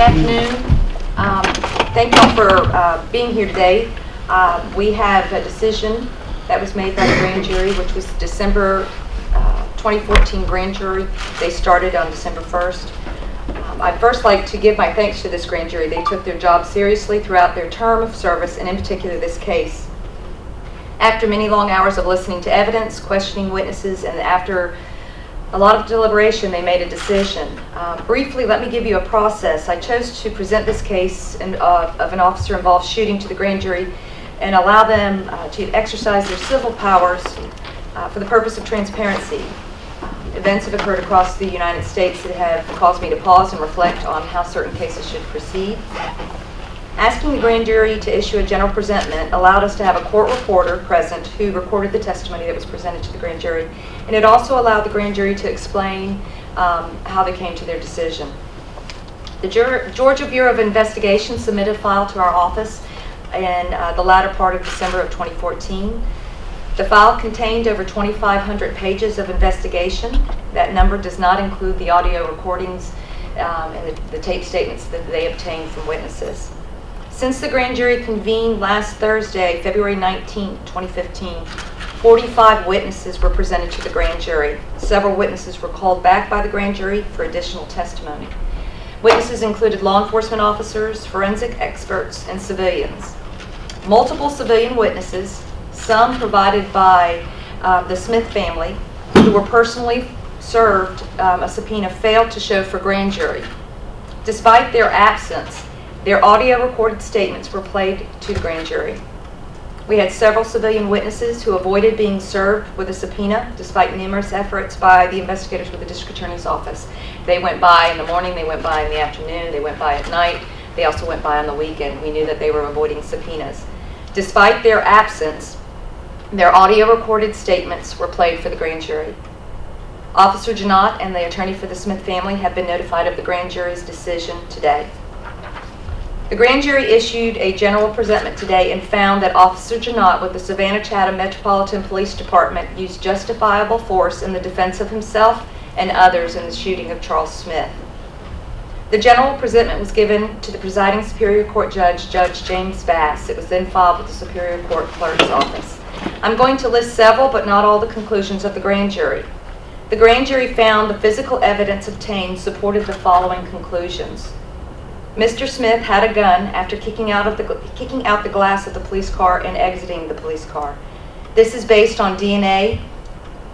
afternoon. Um, Thank you all for uh, being here today. Uh, We have a decision that was made by the grand jury, which was December uh, 2014 grand jury. They started on December 1st. Um, I'd first like to give my thanks to this grand jury. They took their job seriously throughout their term of service, and in particular this case. After many long hours of listening to evidence, questioning witnesses, and after a lot of deliberation, they made a decision. Uh, Briefly, let me give you a process. I chose to present this case in- uh, of an officer involved shooting to the grand jury and allow them uh, to exercise their civil powers uh, for the purpose of transparency. Events have occurred across the United States that have caused me to pause and reflect on how certain cases should proceed. Asking the grand jury to issue a general presentment allowed us to have a court reporter present who recorded the testimony that was presented to the grand jury, and it also allowed the grand jury to explain um, how they came to their decision. The Geor- Georgia Bureau of Investigation submitted a file to our office in uh, the latter part of December of 2014. The file contained over 2,500 pages of investigation. That number does not include the audio recordings um, and the- the tape statements that they obtained from witnesses. Since the grand jury convened last Thursday, February 19, 2015, 45 witnesses were presented to the grand jury. Several witnesses were called back by the grand jury for additional testimony. Witnesses included law enforcement officers, forensic experts, and civilians. Multiple civilian witnesses, some provided by uh, the Smith family, who were personally served um, a subpoena, failed to show for grand jury. Despite their absence, their audio recorded statements were played to the grand jury. We had several civilian witnesses who avoided being served with a subpoena despite numerous efforts by the investigators with the district attorney's office. They went by in the morning, they went by in the afternoon, they went by at night, they also went by on the weekend. We knew that they were avoiding subpoenas. Despite their absence, their audio recorded statements were played for the grand jury. Officer Janot and the attorney for the Smith family have been notified of the grand jury's decision today. The grand jury issued a general presentment today and found that Officer Janot with the Savannah Chatham Metropolitan Police Department used justifiable force in the defense of himself and others in the shooting of Charles Smith. The general presentment was given to the presiding Superior Court Judge, Judge James Bass. It was then filed with the Superior Court Clerk's office. I'm going to list several, but not all, the conclusions of the grand jury. The grand jury found the physical evidence obtained supported the following conclusions. Mr. Smith had a gun after kicking out, of the, kicking out the glass of the police car and exiting the police car. This is based on DNA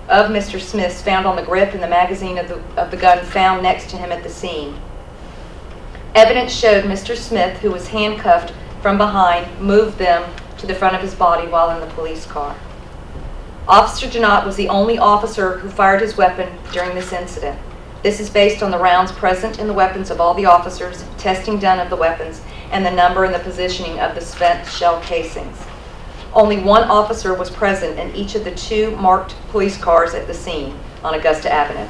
of Mr. Smith's found on the grip and the magazine of the, of the gun found next to him at the scene. Evidence showed Mr. Smith, who was handcuffed from behind, moved them to the front of his body while in the police car. Officer Janot was the only officer who fired his weapon during this incident. This is based on the rounds present in the weapons of all the officers, testing done of the weapons, and the number and the positioning of the spent shell casings. Only one officer was present in each of the two marked police cars at the scene on Augusta Avenue.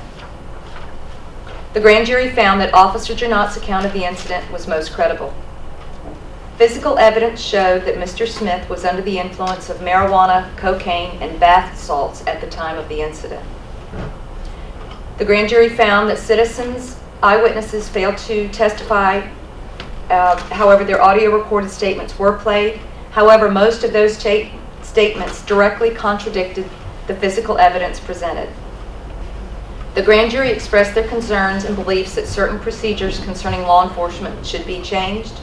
The grand jury found that Officer Janot's account of the incident was most credible. Physical evidence showed that Mr. Smith was under the influence of marijuana, cocaine, and bath salts at the time of the incident. The grand jury found that citizens, eyewitnesses failed to testify. Uh, However, their audio recorded statements were played. However, most of those ta- statements directly contradicted the physical evidence presented. The grand jury expressed their concerns and beliefs that certain procedures concerning law enforcement should be changed.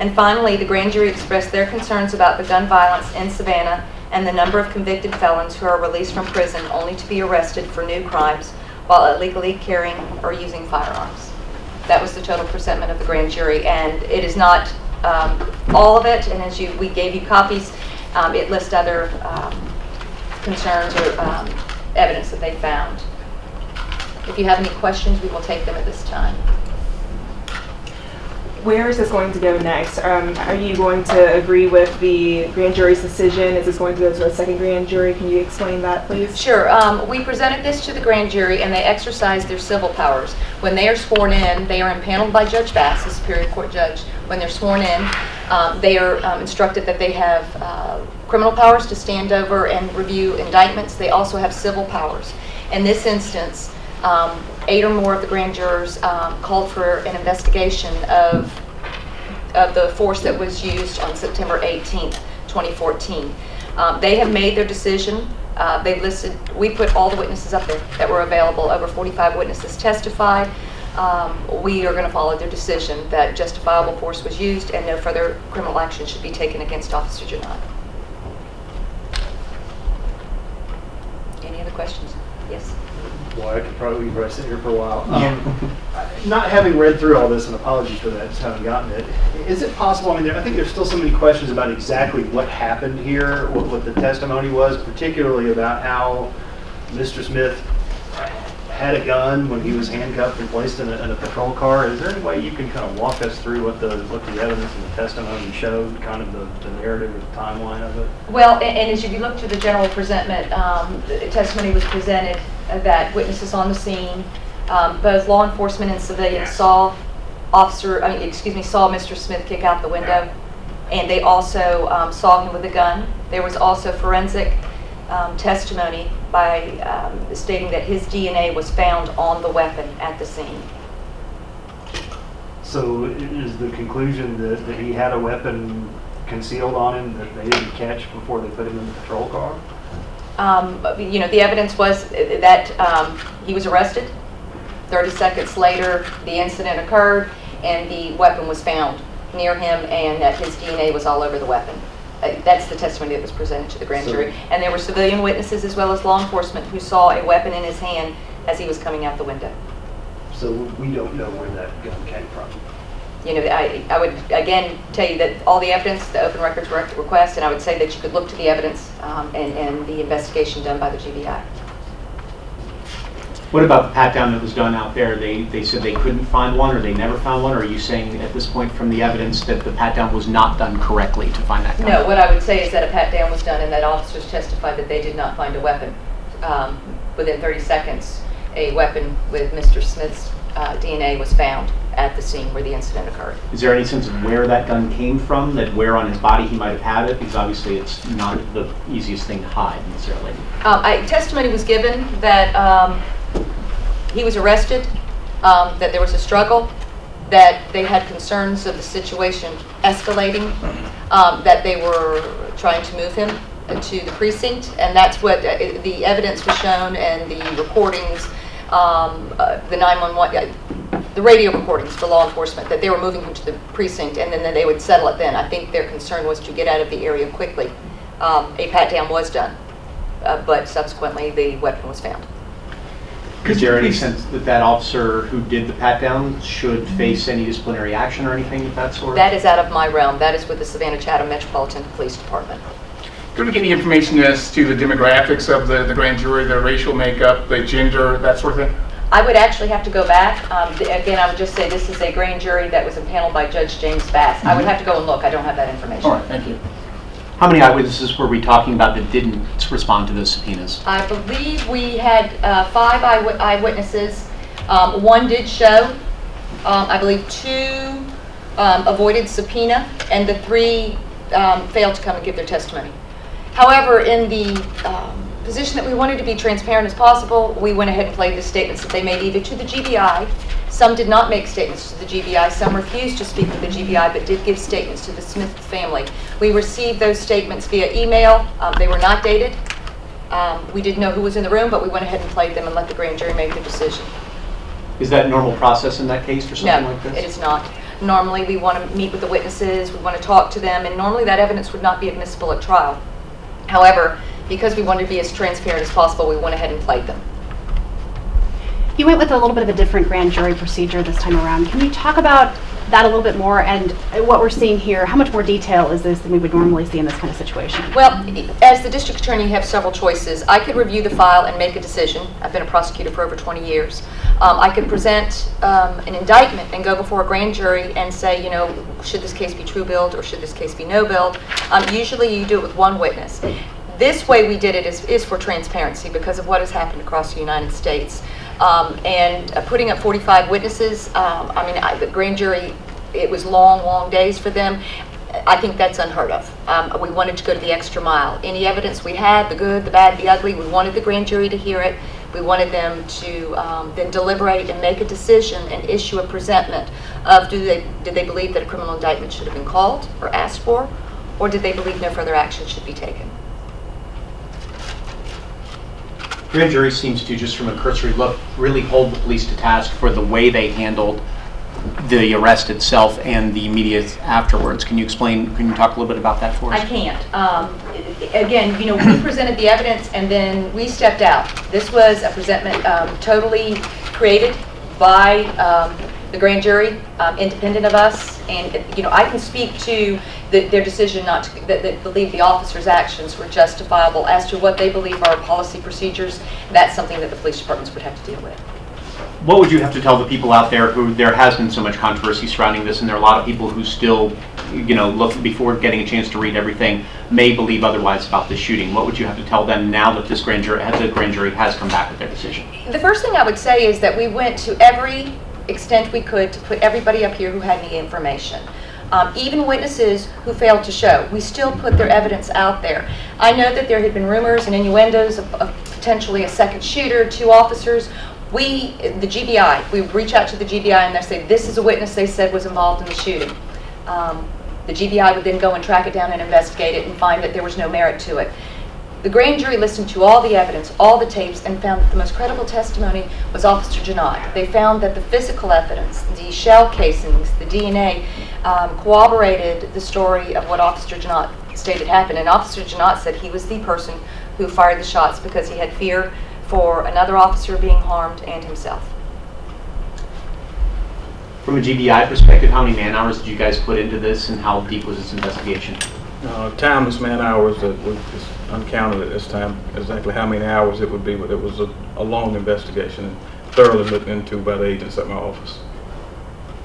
And finally, the grand jury expressed their concerns about the gun violence in Savannah and the number of convicted felons who are released from prison only to be arrested for new crimes while illegally carrying or using firearms. That was the total presentment of the grand jury, and it is not um, all of it, and as you, we gave you copies, um, it lists other um, concerns or um, evidence that they found. If you have any questions, we will take them at this time. Where is this going to go next? Um, are you going to agree with the grand jury's decision? Is this going to go to a second grand jury? Can you explain that, please? Sure. Um, we presented this to the grand jury, and they exercised their civil powers. When they are sworn in, they are impaneled by Judge Bass, the Superior Court judge. When they're sworn in, um, they are um, instructed that they have uh, criminal powers to stand over and review indictments. They also have civil powers. In this instance, um, eight or more of the grand jurors um, called for an investigation of, of the force that was used on September 18th, 2014. Um, They have made their decision. Uh, They've listed, we put all the witnesses up there that were available. Over 45 witnesses testified. Um, We are going to follow their decision that justifiable force was used and no further criminal action should be taken against Officer Janot. Any other questions? Yes? Boy, I could probably, we could probably sit here for a while. Um, Not having read through all this, and apologies for that, just haven't gotten it, is it possible, I mean, there- I think there's still so many questions about exactly what happened here, what, what the testimony was, particularly about how Mr. Smith had a gun when he was handcuffed and placed in a, in a patrol car. Is there any way you can kind of walk us through what the, what the evidence and the testimony showed, kind of the, the narrative or the timeline of it? Well, a- and as you look to the general presentment, um, the testimony was presented that witnesses on the scene, um, both law enforcement and civilians saw officer, I mean, excuse me, saw Mr. Smith kick out the window, and they also um, saw him with a gun. There was also forensic um, testimony by um, stating that his DNA was found on the weapon at the scene. So is the conclusion that, that he had a weapon concealed on him that they didn't catch before they put him in the patrol car? Um, You know, the evidence was that um, he was arrested. 30 seconds later, the incident occurred, and the weapon was found near him, and that his DNA was all over the weapon. Uh, That's the testimony that was presented to the grand So- jury. And there were civilian witnesses as well as law enforcement who saw a weapon in his hand as he was coming out the window. So we don't know where that gun came from. You know, I, I would again tell you that all the evidence, the open records were request, and I would say that you could look to the evidence um, and, and the investigation done by the GBI. What about the pat-down that was done out there? They, they said they couldn't find one, or they never found one? Or are you saying at this point from the evidence that the pat-down was not done correctly to find that gun? No, what I would say is that a pat-down was done and that officers testified that they did not find a weapon. Um, Within 30 seconds, a weapon with Mr. Smith's uh, DNA was found at the scene where the incident occurred. Is there any sense of where that gun came from, that where on his body he might have had it? Because obviously it's not the easiest thing to hide necessarily. Um, I- Testimony was given that um, he was arrested, um, that there was a struggle, that they had concerns of the situation escalating, um, that they were trying to move him to the precinct, and that's what, uh, the evidence was shown and the recordings, um, uh, the 911, uh, the radio recordings for law enforcement, that they were moving him to the precinct, and then that they would settle it then. I think their concern was to get out of the area quickly. Um, A pat-down was done uh, but subsequently the weapon was found. Is there any sense that that officer who did the pat-down should face any disciplinary action or anything of that sort? That is out of my realm. That is with the Savannah Chatham Metropolitan Police Department. Do we get any information as to the demographics of the, the grand jury, their racial makeup, the gender, that sort of thing? I would actually have to go back. Um, th- Again, I would just say this is a grand jury that was impaneled by Judge James Bass. I would have to go and look. I don't have that information. All right, thank you. How many eyewitnesses were we talking about that didn't respond to those subpoenas? I believe we had uh, five eyewi- eyewitnesses. Um, One did show. Um, I believe two um, avoided subpoena, and the three um, failed to come and give their testimony. However, in the um, position that we wanted to be transparent as possible, we went ahead and played the statements that they made either to the GBI. Some did not make statements to the GBI. Some refused to speak with the GBI, but did give statements to the Smith family. We received those statements via email. Um, They were not dated. Um, We didn't know who was in the room, but we went ahead and played them and let the grand jury make the decision. Is that normal process in that case for something No, like this? No, it is not. Normally, we want to meet with the witnesses, we want to talk to them, and normally that evidence would not be admissible at trial. However, because we wanted to be as transparent as possible, we went ahead and played them. You went with a little bit of a different grand jury procedure this time around. Can you talk about that a little bit more and what we're seeing here? How much more detail is this than we would normally see in this kind of situation? Well, as the district attorney, you have several choices. I could review the file and make a decision. I've been a prosecutor for over 20 years. Um, I could present um, an indictment and go before a grand jury and say, you know, should this case be true billed or should this case be no billed? Um, Usually you do it with one witness. This way we did it is, is for transparency because of what has happened across the United States. Um, And uh, putting up 45 witnesses, um, I mean, I- the grand jury, it was long, long days for them. I think that's unheard of. Um, We wanted to go to the extra mile. Any evidence we had, the good, the bad, the ugly, we wanted the grand jury to hear it. We wanted them to um, then deliberate and make a decision and issue a presentment of do they, did they believe that a criminal indictment should have been called or asked for, or did they believe no further action should be taken? Grand jury seems to, just from a cursory look, really hold the police to task for the way they handled the arrest itself and the immediate afterwards. Can you explain, can you talk a little bit about that for us? I can't. Um, Again, you know, we presented the evidence and then we stepped out. This was a presentment um, totally created by um, the grand jury, um, independent of us. And, you know, I can speak to the- their decision not to, that that believe the officers' actions were justifiable as to what they believe are policy procedures. That's something that the police departments would have to deal with. What would you have to tell the people out there who, there has been so much controversy surrounding this, and there are a lot of people who still, you know, look, before getting a chance to read everything, may believe otherwise about this shooting? What would you have to tell them now that this grand jury, the grand jury has come back with their decision? The first thing I would say is that we went to every extent we could to put everybody up here who had any information. Um, even witnesses who failed to show, we still put their evidence out there. I know that there had been rumors and innuendos of, of potentially a second shooter, two officers. We, the GBI, we reach out to the GBI and they say, this is a witness they said was involved in the shooting. Um, the GBI would then go and track it down and investigate it and find that there was no merit to it. The grand jury listened to all the evidence, all the tapes, and found that the most credible testimony was Officer Janot. They found that the physical evidence, the shell casings, the DNA, um, corroborated the story of what Officer Janot stated happened. And Officer Janot said he was the person who fired the shots because he had fear for another officer being harmed and himself. From a GBI perspective, how many man hours did you guys put into this, and how deep was this investigation? Uh, Timeless man hours that was is uncounted at this time, exactly how many hours it would be, but it was a, a long investigation and thoroughly looked into by the agents at my office.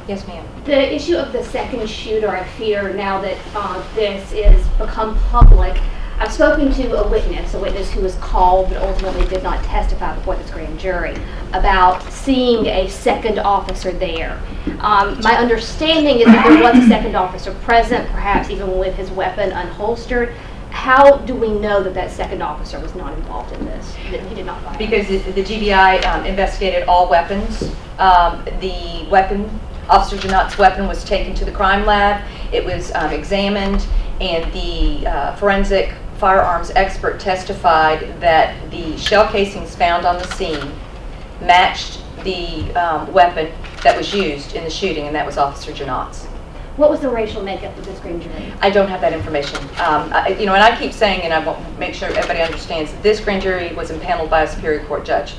Yes, ma'am. The issue of the second shooter, I fear now that uh, this is become public. I've spoken to a witness, a witness who was called but ultimately did not testify before this grand jury, about seeing a second officer there. Um, My understanding is that there was a second officer present, perhaps even with his weapon unholstered. How do we know that that second officer was not involved in this, that he did not? Because the the GBI um, investigated all weapons. Um, The weapon, Officer Janot's weapon was taken to the crime lab. It was um, examined, and the uh, forensic firearms expert testified that the shell casings found on the scene matched the um, weapon that was used in the shooting, and that was Officer Janot's. What was the racial makeup of this grand jury? I don't have that information. Um, I- You know, and I keep saying, and I want to make sure everybody understands, that this grand jury was impaneled by a Superior Court judge.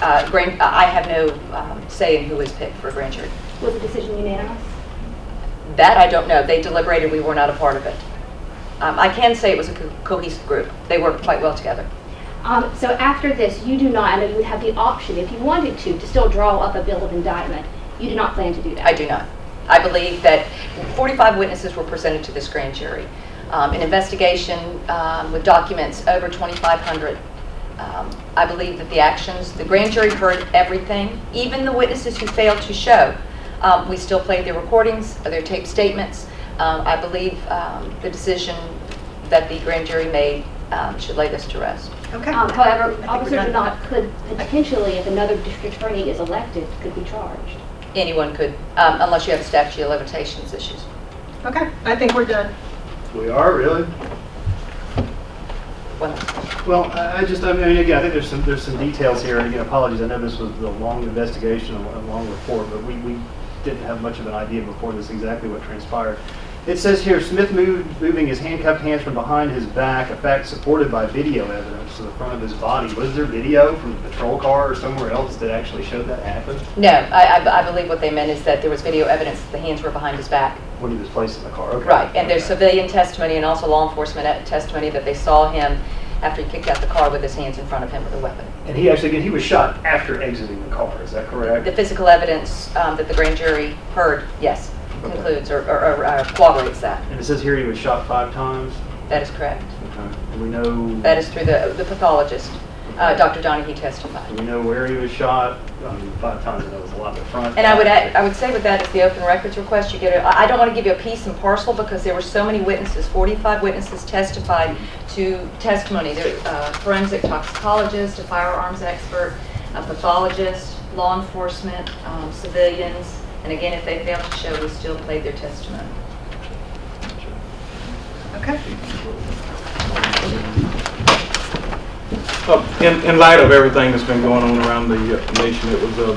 Uh, grand- I have no um, say in who is picked for a grand jury. Was the decision unanimous? That I don't know. They deliberated, we were not a part of it. Um, I can say it was a co- cohesive group. They worked quite well together. Um, So after this, you do not, I know you would have the option, if you wanted to, to still draw up a bill of indictment. You do not plan to do that? I do not. I believe that 45 witnesses were presented to this grand jury. Um, An investigation um, with documents over 2,500. Um, I believe that the actions, the grand jury heard everything, even the witnesses who failed to show. Um, We still played their recordings, their taped statements. Um, I believe um, the decision that the grand jury made um, should lay this to rest. Okay. Um, However, Officer done. Could potentially, if another district attorney is elected, could be charged. Anyone could, um, unless you have statute of limitations issues. Okay, I think we're done. We are, really? Well, Well, I I just, I mean, again, I think there's some, there's some details here, and again, apologies, I know this was a long investigation, a a long report, but we, we didn't have much of an idea before this exactly what transpired. It says here, Smith moved, moving his handcuffed hands from behind his back, a fact supported by video evidence to the front of his body. Was there video from the patrol car or somewhere else that actually showed that happen No, I, I- I believe what they meant is that there was video evidence that the hands were behind his back. when he was placed in the car? Okay. Right, and there's civilian testimony and also law enforcement testimony that they saw him after he kicked out the car with his hands in front of him with a weapon. And he actually, again, he was shot after exiting the car, is that correct? The physical evidence um, that the grand jury heard, yes, Okay. concludes or- or or, corroborates that. And it says here he was shot five times? That is correct. Okay. Do we know? That is through the the pathologist. uh, Dr. Donahue testified. Do we know where he was shot? I mean, five times, it was a lot in the front. And I would, add- I would say with that is the open records request, you get, a- I I don't want to give you a piece and parcel because there were so many witnesses, 45 witnesses testified to testimony. There uh, forensic toxicologist, a firearms expert, a pathologist, law enforcement, um, civilians, and again, if they failed to show, we still played their testimony. Okay. Uh, In, in light of everything that's been going on around the uh, nation, it was a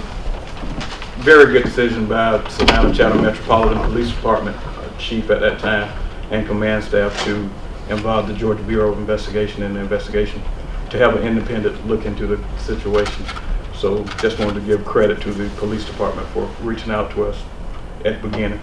very good decision by Savannah Chatham Metropolitan Police Department uh, chief at that time and command staff to involve the Georgia Bureau of Investigation in the investigation to have an independent look into the situation. So just wanted to give credit to the police department for reaching out to us at the beginning.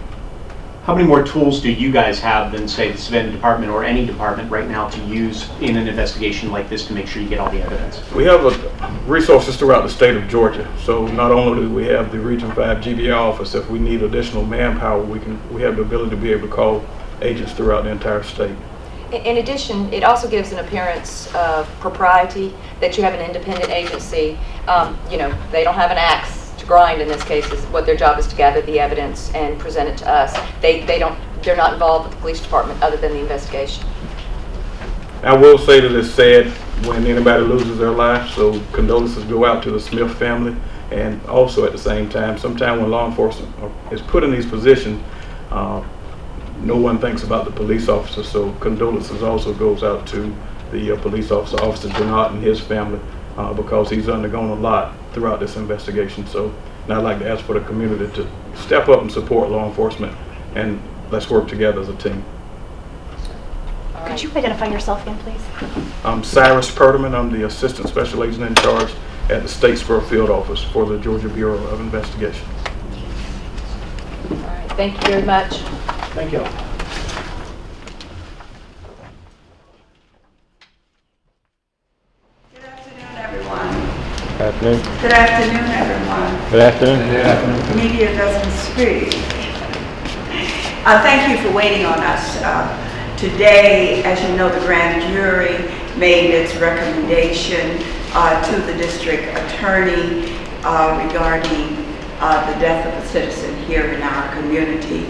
How many more tools do you guys have than, say, the Savannah department or any department right now to use in an investigation like this to make sure you get all the evidence? We have uh, resources throughout the state of Georgia. So not only do we have the Region 5 GBI office, if we need additional manpower, we can, we have the ability to be able to call agents throughout the entire state. In- addition, it also gives an appearance of propriety that you have an independent agency. Um, You know, they don't have an axe to grind in this case, is what their job is to gather the evidence and present it to us. They, they don't, they're not involved with the police department other than the investigation. I will say that it's sad when anybody loses their life, so condolences go out to the Smith family. And also at the same time, sometime when law enforcement is put in these positions, uh, no one thinks about the police officer, so condolences also goes out to the uh, police officer, Officer Janot and his family, uh, because he's undergone a lot throughout this investigation. So, and I'd like to ask for the community to step up and support law enforcement, and let's work together as a team. All Could you identify yourself again, please? I'm Cyrus Perderman. I'm the Assistant Special Agent in charge at the Statesboro Field Office for the Georgia Bureau of Investigation. All right, thank you very much. Thank you. Good afternoon, everyone. Afternoon. Good afternoon, everyone. Good afternoon. Media doesn't speak. Uh, Thank you for waiting on us. Uh, Today, as you know, the grand jury made its recommendation uh, to the district attorney uh, regarding uh, the death of a citizen here in our community.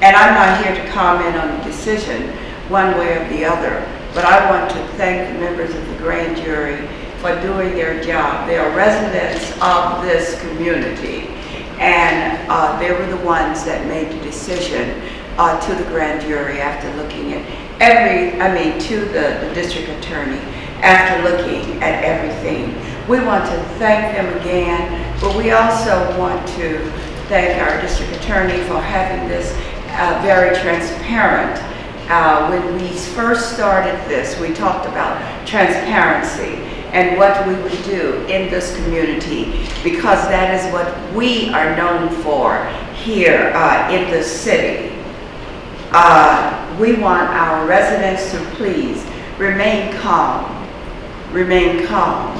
And I'm not here to comment on the decision, one way or the other, but I want to thank the members of the grand jury for doing their job. They are residents of this community, and uh, they were the ones that made the decision uh, to the grand jury after looking at every, I mean, to the the district attorney, after looking at everything. We want to thank them again, but we also want to thank our district attorney for having this uh, very transparent. Uh, When we first started this, we talked about transparency and what we would do in this community because that is what we are known for here uh, in the city. Uh, We want our residents to please remain calm, remain calm.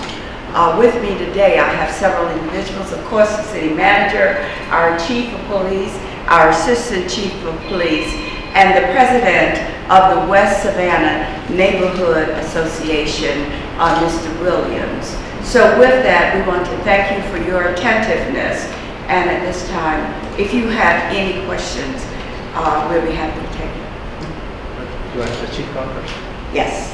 Uh, With me today, I have several individuals, of course, the city manager, our chief of police, our assistant chief of police, and the president of the West Savannah Neighborhood Association, uh, Mr. Williams. So with that, we want to thank you for your attentiveness. And at this time, if you have any questions, uh, we'll be happy to take it. Do I have the chief on first? Yes.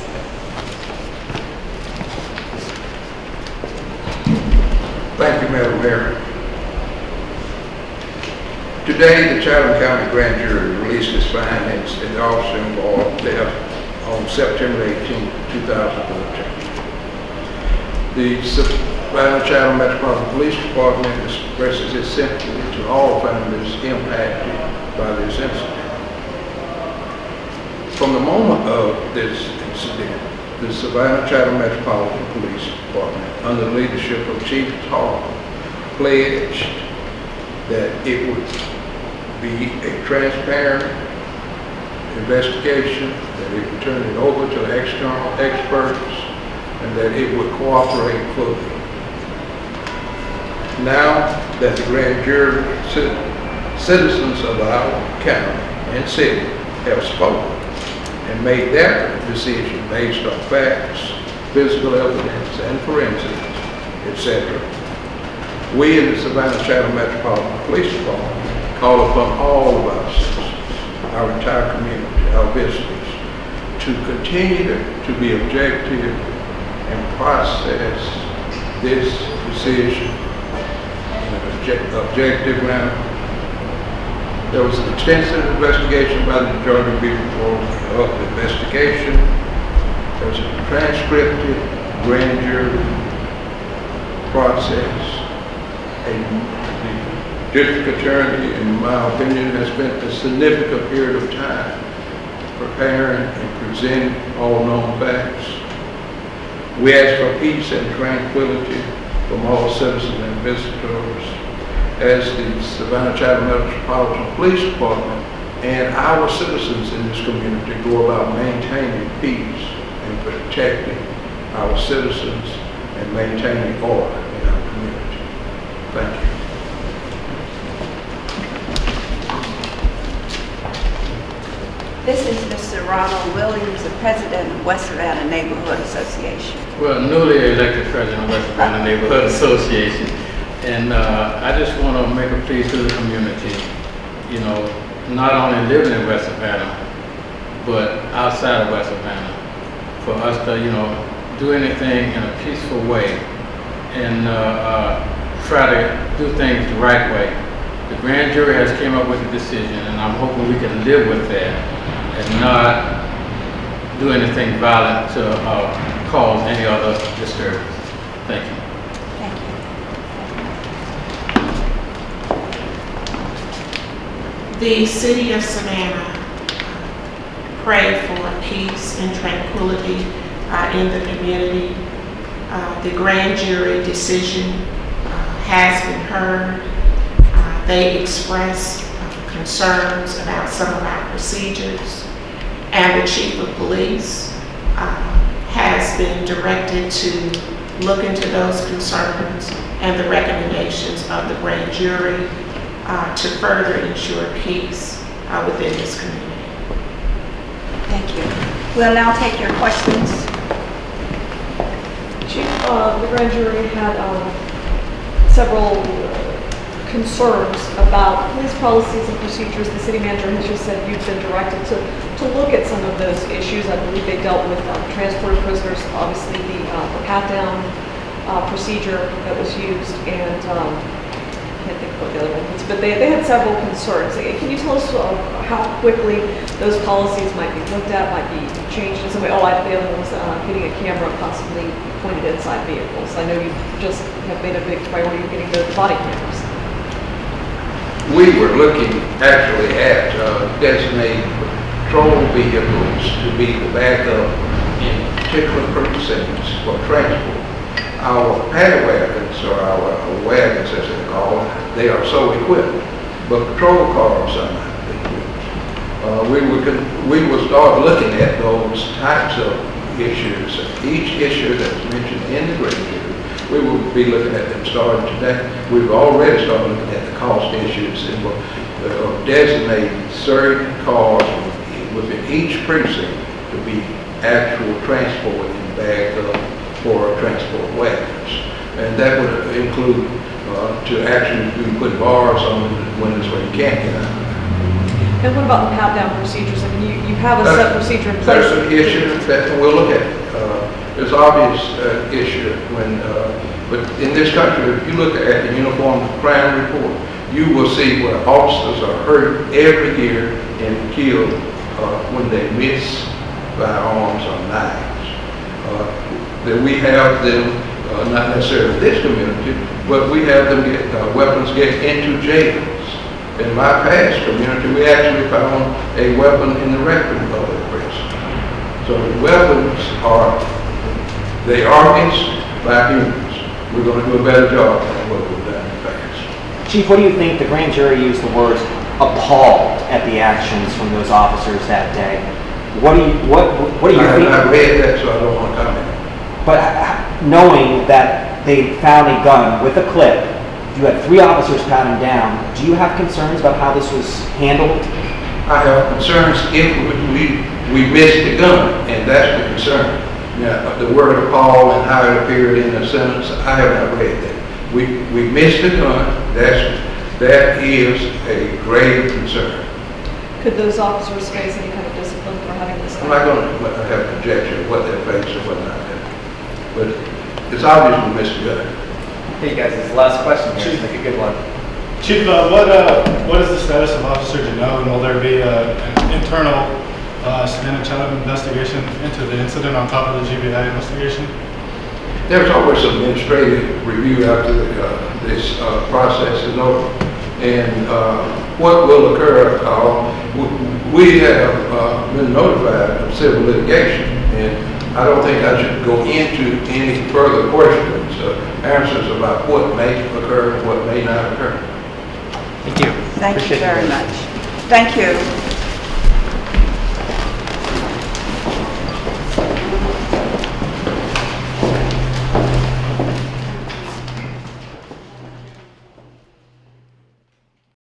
Thank you, Madam Mayor. Today, the Chatham County Grand Jury released its findings in the officer involved death on September 18, 2014. The Savannah Chatham Metropolitan Police Department expresses its sympathy to all families impacted by this incident. From the moment of this incident, the Savannah Chatham Metropolitan Police Department, under the leadership of Chief Hall, pledged that it would be a transparent investigation, that it would turn it over to external experts, and that it would cooperate fully. Now that the grand jury, citizens of our county and city have spoken and made their decision based on facts physical evidence, and forensics, etc. We in the Savannah Chatham Metropolitan Police Department call upon all of our citizens, our entire community, our visitors, to continue to- to be objective and process this decision in an object- objective manner. There was an extensive investigation by the Georgia Bureau of the Investigation. There was a transcripted grand jury process. The district attorney, in my opinion, has spent a significant period of time preparing and presenting all known facts. We ask for peace and tranquility from all citizens and visitors as the Savannah Chatham Metropolitan Police Department and our citizens in this community go about maintaining peace and protecting our citizens and maintaining order in our community. Thank you. This is Mr. Ronald Williams, the president of West Savannah Neighborhood Association. Well, newly elected president of West Savannah Neighborhood Association. And uh, I just want to make a plea to the community, you know, not only living in West Savannah, but outside of West Savannah, for us to, you know, do anything in a peaceful way and uh, uh, try to do things the right way. The grand jury has came up with a decision, and I'm hoping we can live with that and not do anything violent to uh, cause any other disturbance. Thank you. Thank you. The city of Savannah pray for peace and tranquility uh, in the community. Uh, The grand jury decision uh, has been heard. Uh, They expressed concerns about some of our procedures. And the chief of police uh, has been directed to look into those concerns and the recommendations of the grand jury uh, to further ensure peace uh, within this community. Thank you. We'll now take your questions. Chief, uh, the grand jury had um, several uh, concerns about police policies and procedures. The city manager has just said you've been directed to, to look at some of those issues. I believe they dealt with um, transport of prisoners, obviously the uh, the pat-down uh, procedure that was used, and um, I can't think of what the other one was, but they, they had several concerns. Can you tell us uh, how quickly those policies might be looked at, might be changed in some way? Oh, I, the other one was uh, getting a camera possibly pointed inside vehicles. I know you just have made a big priority of getting the body cameras. We were looking actually at uh, designated patrol vehicles to be the backup in particular precincts for transport. Our paddy wagons, or our wagons as they're called, they are so equipped, but patrol cars are not equipped. Uh, We would, we will start looking at those types of issues. Each issue that's mentioned in the jury, we will be looking at them starting today. We've already started looking at the cost issues and we'll uh, designate certain cars within each precinct to be actual transport and bagged up for transport wagons. And that would include uh, to actually put bars on the windows where you can't get out. And what about the pat-down procedures? I mean, you, you have a set procedure in place. There's an issue that we'll look at. There's obvious uh, issue when, uh, but in this country, if you look at the uniform crime report, you will see where officers are hurt every year and killed uh, when they miss firearms or knives. Uh, That we have them, uh, not necessarily this community, but we have them get, uh, weapons get into jails. In my past community, we actually found a weapon in the record of a prison. So the weapons are, they are innocent by humans. We're going to do a better job than what we've done in the past. Chief, what do you think, the grand jury used the words appalled at the actions from those officers that day. What do you, what, what do you I think? not read that, so I don't want to comment. But uh, knowing that they found a gun with a clip, you had three officers pat him down, do you have concerns about how this was handled? I have concerns if we, we, we missed the gun, and that's the concern. Now, the word of Paul and how it appeared in the sentence, I have not read that. We, we missed the gun, that's, that is a grave concern. Could those officers face any kind of discipline for having this? I'm not gonna have conjecture of what they face facing or what not, but it's obvious we missed the gun. Hey guys, this is the last question here, make a good one. Chief, uh, what, uh, what is the status of Officer Janelle, and will there be uh, an internal uh, Savannah Child investigation into the incident on top of the GBI investigation? There's always some administrative review after uh, this uh, process is over. And uh, what will occur, uh, we have uh, been notified of civil litigation, and I don't think I should go into any further questions, uh, answers about what may occur, and what may not occur. Thank you. Thank you Appreciate it. very much. Thank you.